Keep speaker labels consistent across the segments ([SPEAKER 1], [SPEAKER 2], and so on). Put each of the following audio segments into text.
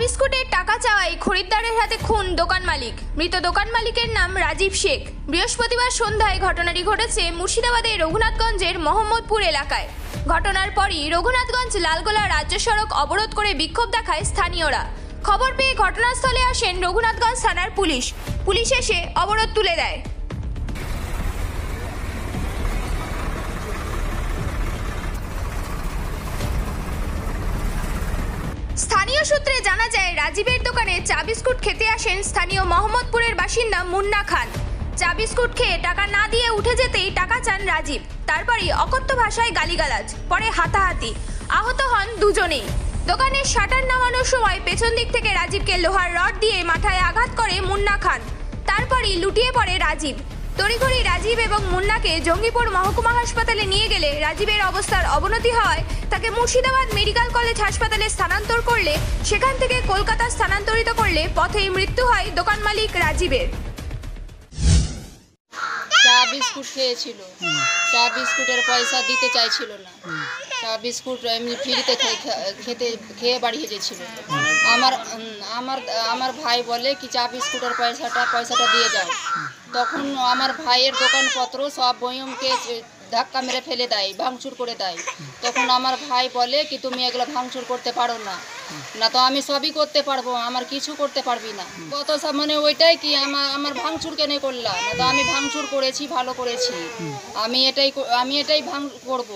[SPEAKER 1] বিস্কুটের টাকা চাওয়ায় খরিদ্দারের হাতে খুন দোকান মালিক। মৃত দোকান মালিকের নাম রাজীব শেখ। বৃহস্পতিবার সন্ধ্যায় ঘটনাটি ঘটেছে মুর্শিদাবাদের রঘুনাথগঞ্জের মোহাম্মদপুর এলাকায়। ঘটনার পরই রঘুনাথগঞ্জ লালগোলা রাজ্য সড়ক অবরোধ করে বিক্ষোভ দেখায় স্থানীয়রা। খবর পেয়ে ঘটনাস্থলে আসেন রঘুনাথগঞ্জ থানার পুলিশ। পুলিশ এসে অবরোধ তুলে দেয়। স্থানীয় সূত্রে জানা যায়, রাজীবের দোকানে চা বিস্কুট খেতে আসেন স্থানীয় মোহাম্মদপুরের বাসিন্দা মুন্না খান। চা বিস্কুট খেয়ে টাকা না দিয়ে উঠে যেতেই টাকা চান রাজীব। তারপরই অকথ্য ভাষায় গালিগালাজ, পরে হাতাহাতি। আহত হন দুজনেই। দোকানের শাটার নামানোর সময় পেছন দিক থেকে রাজীবকে লোহার রড দিয়ে মাথায় আঘাত করে মুন্না খান। তারপরই লুটিয়ে পড়ে রাজীব। তড়িঘড়ি রাজীব এবং মুন্নাকে জঙ্গিপুর মহকুমা হাসপাতালে নিয়ে গেলে রাজীবের অবস্থার অবনতি হয় তাকে মুর্শিদাবাদ মেডিকেল কলেজ হাসপাতালে স্থানান্তর করলে সেখান থেকে কলকাতা স্থানান্তরিত করলে পথেই মৃত্যু হয় দোকান মালিক রাজীবের।
[SPEAKER 2] চা বিস্কুট খেয়েছিল। চা বিস্কুটের পয়সা দিতে চাইছিল না। চা বিস্কুট এমনি ফ্রিতে খেতে, খেয়ে বাড়িয়ে গেছিল আমার আমার আমার ভাই বলে কি, চা বিস্কুটের পয়সাটা পয়সাটা দিয়ে যাও তখন আমার ভাইয়ের দোকানপত্র সব বয়মকে ধাক্কা মেরে ফেলে দেয়, ভাঙচুর করে দেয়। তখন আমার ভাই বলে কি, তুমি এগুলো ভাঙচুর করতে পারো না। না তো আমি সবই করতে পারব, আমার কিছু করতে পারবি না। কত মানে ওইটাই কি আমার আমার ভাঙচুর কেন করলাম। না তো আমি ভাঙচুর করেছি, ভালো করেছি। আমি এটাই আমি এটাই ভাঙ, করব।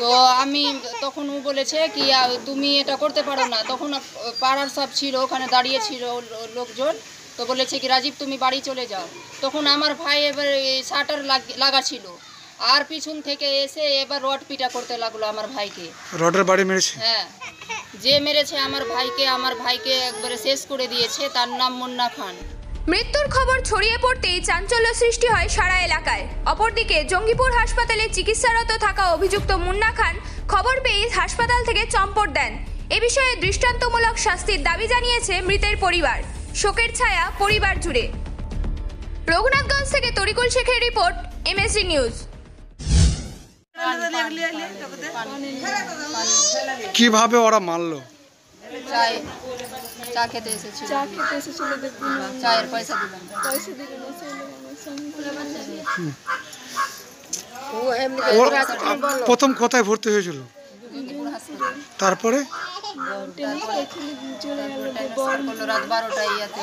[SPEAKER 2] তো আমি তখন ও বলেছে কি তুমি এটা করতে পারো না। তখন পাড়ার সব ছিল, ওখানে দাঁড়িয়ে ছিল লোকজন। তো বলেছে কি রাজীব তুমি বাড়ি চলে যাও। তখন আমার ভাই এবার শাটার লাগা ছিল আর পিছন থেকে এসে এবার রড পিটা করতে লাগল আমার ভাইকে।
[SPEAKER 3] রডের বাড়ি মেরেছে?
[SPEAKER 2] হ্যাঁ। যে মেরেছে আমার ভাইকে আমার ভাইকে একবারে শেষ করে দিয়েছে তার নাম মুন্না খান।
[SPEAKER 1] মৃত্যুর খবর ছড়িয়ে পড়তেই চাঞ্চল্য সৃষ্টি হয় সারা এলাকায়। অপরদিকে জঙ্গিপুর হাসপাতালে চিকিৎসারত থাকা অভিযুক্ত মুন্না খান খবর পেয়ে হাসপাতাল থেকে চম্পট দেন। এ বিষয়ে দৃষ্টান্তমূলক শাস্তির দাবি জানিয়েছে মৃতের পরিবার। শোকের ছায়া পরিবার জুড়ে। রঘুনাথগঞ্জ থেকে তরিকুল শেখের রিপোর্ট এমএসডি নিউজ
[SPEAKER 3] কীভাবে ওরা মারলো
[SPEAKER 2] চা খেতে এসেছিল।
[SPEAKER 4] চা খেতে এসেছিল
[SPEAKER 2] চায়ের পয়সা দিলাম
[SPEAKER 4] পয়সা দিল না ছেলে আমার স্বামী
[SPEAKER 3] ওর প্রথম কোথায় ভর্তি হয়েছিল? তারপরে?
[SPEAKER 4] চলে গেল
[SPEAKER 2] ট্রান্সফার করল রাত বারোটায় ইয়াতে